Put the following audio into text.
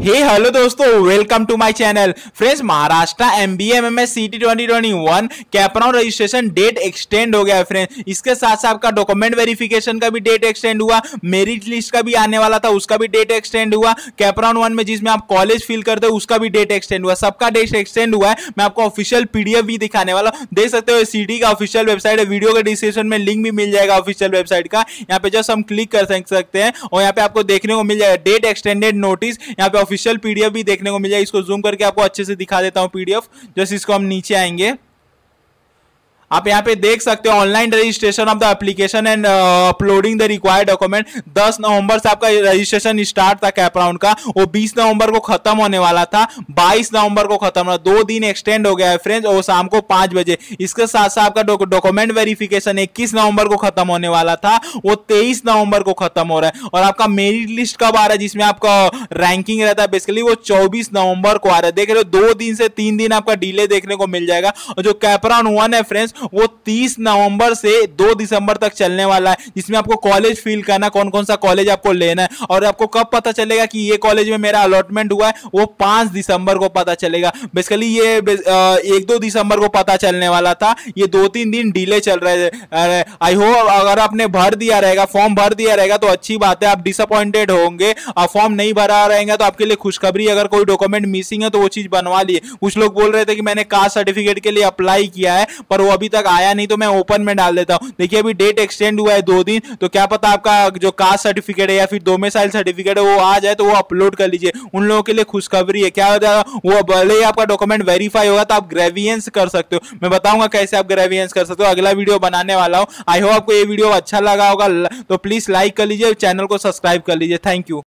हे hello दोस्तों welcome to my channel friends Maharashtra MBA MMS CET 2021 CAP round registration date extend हो गया है friends इसके साथ साथ आपका डॉक्यूमेंट वेरिफिकेशन का भी डेट एक्सटेंड हुआ मेरिट लिस्ट का भी आने वाला था, उसका भी डेट एक्सटेंड हुआ. कैपराउंड वन में जिसमें आप कॉलेज फिल करते हो, उसका भी डेट एक्सटेंड हुआ. सबका डेट एक्सटेंड हुआ है. मैं आपको ऑफिशियल पीडीएफ भी दिखाने वाला देख सकते हो सीटी का ऑफिशियल वेबसाइट है. वीडियो के डिस्क्रिप्शन में लिंक भी मिल जाएगा ऑफिशियल वेबसाइट का. यहाँ पे जस्ट हम क्लिक कर सकते हैं और यहाँ पे आपको देखने को मिल जाएगा. डेट एक्सटेंडेड नोटिस यहाँ पे ऑफिशियल पीडीएफ भी देखने को मिल जाएगी। इसको जूम करके आपको अच्छे से दिखा देता हूँ पीडीएफ जस्ट इसको हम नीचे आएँगे। आप यहाँ पे देख सकते हो online registration of the application and uploading the required document 10 नवंबर से आपका रजिस्ट्रेशन स्टार्ट था कैप राउंड का। वो 20 नवंबर को खत्म होने वाला था। 22 नवंबर को खत्म हुआ दो दिन एक्सटेंड हो गया है फ्रेंड्स और शाम को पाँच बजे। इसके साथ साथ आपका डॉक्यूमेंट वेरिफिकेशन इक्कीस नवंबर को खत्म होने वाला था। वो तेईस नवंबर को खत्म हो रहा है। और आपका मेरिट लिस्ट कब आ रहा है, जिसमें आपका रैंकिंग रहता है बेसिकली वो चौबीस नवंबर को आ रहा है। देख रहे हो, दो दिन से तीन दिन आपका डिले देखने को मिल जाएगा। और जो कैपराउंड वन है फ्रेंड्स वो 30 नवंबर से 2 दिसंबर तक चलने वाला है, जिसमें आपको कॉलेज फील करना कौन कौन सा कॉलेज आपको लेना है। और आपको कब पता चलेगा कि ये कॉलेज में मेरा अलॉटमेंट हुआ है, वो 5 दिसंबर को पता चलेगा। बेसिकली ये एक दो दिसंबर को पता चलने वाला था। ये दो तीन दिन डिले चल रहे थे आई होप अगर आपने भर दिया रहेगा फॉर्म भर दिया रहेगा तो अच्छी बात है, आप डिसअपॉइंटेड होंगे। और फॉर्म नहीं भरा रहेगा तो आपके लिए खुशखबरी, अगर कोई डॉक्यूमेंट मिसिंग है तो वो चीज़ बनवा लिए। कुछ लोग बोल रहे थे कि मैंने कास्ट सर्टिफिकेट के लिए अप्लाई किया है, पर वो अभी तक आया नहीं तो मैं ओपन में डाल देता हूँ। देखिए, अभी डेट एक्सटेंड हुआ है दो दिन तो क्या पता आपका जो कास्ट सर्टिफिकेट है या फिर दो डोमेसाइल सर्टिफिकेट है, वो आ जाए तो वो अपलोड कर लीजिए। उन लोगों के लिए खुशखबरी है। क्या हो जाएगा वो भले ही आपका डॉक्यूमेंट वेरीफाई होगा तो आप ग्रेवियंस कर सकते हो। मैं बताऊँगा कैसे आप ग्रेवियंस कर सकते हो। अगला वीडियो बनाने वाला हूँ। आई होप आपको ये वीडियो अच्छा लगा होगा। तो प्लीज़ लाइक कर लीजिए चैनल को सब्सक्राइब कर लीजिए। Thank you